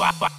ba ba